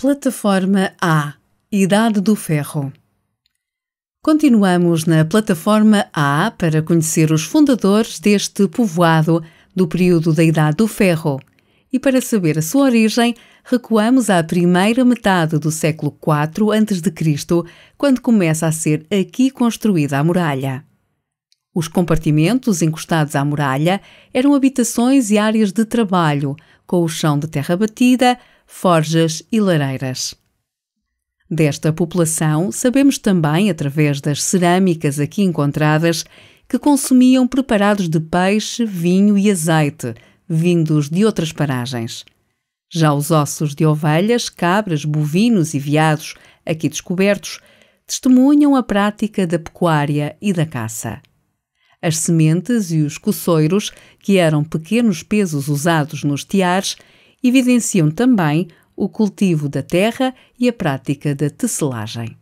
Plataforma A Idade do Ferro Continuamos na Plataforma A para conhecer os fundadores deste povoado do período da Idade do Ferro. E para saber a sua origem, recuamos à primeira metade do século IV a.C., quando começa a ser aqui construída a muralha. Os compartimentos encostados à muralha eram habitações e áreas de trabalho, com o chão de terra batida, forjas e lareiras. Desta população, sabemos também, através das cerâmicas aqui encontradas, que consumiam preparados de peixe, vinho e azeite, vindos de outras paragens. Já os ossos de ovelhas, cabras, bovinos e veados, aqui descobertos, testemunham a prática da pecuária e da caça. As sementes e os coçoiros, que eram pequenos pesos usados nos tiares, evidenciam também o cultivo da terra e a prática da tecelagem.